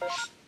you